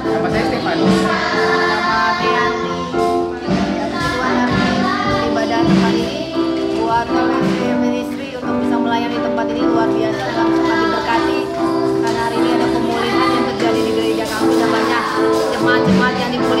Nama saya Stefanus. Nama Tianti. Ibadah tempat ini buat ministry untuk bisa melayani tempat ini luar biasa dan sangat diberkati karena hari ini ada pemulihan yang terjadi di gereja kami dan banyak jemaat-jemaat yang dipulih.